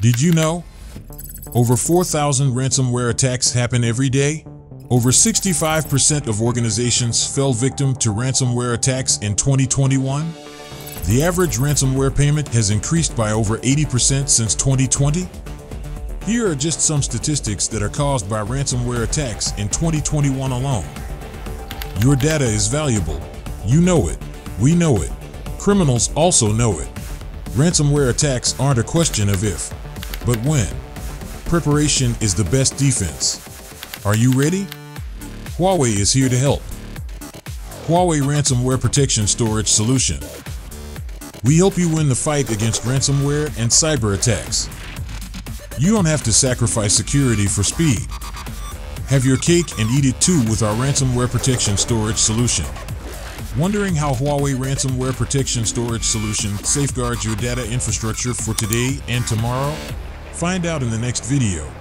Did you know? Over 4,000 ransomware attacks happen every day. Over 65% of organizations fell victim to ransomware attacks in 2021. The average ransomware payment has increased by over 80% since 2020. Here are just some statistics that are caused by ransomware attacks in 2021 alone. Your data is valuable. You know it. We know it. Criminals also know it. Ransomware attacks aren't a question of if, but when. Preparation is the best defense. Are you ready? Huawei is here to help. Huawei Ransomware Protection Storage Solution. We help you win the fight against ransomware and cyber attacks. You don't have to sacrifice security for speed. Have your cake and eat it too with our ransomware protection storage solution. Wondering how Huawei Ransomware Protection Storage Solution safeguards your data infrastructure for today and tomorrow? Find out in the next video.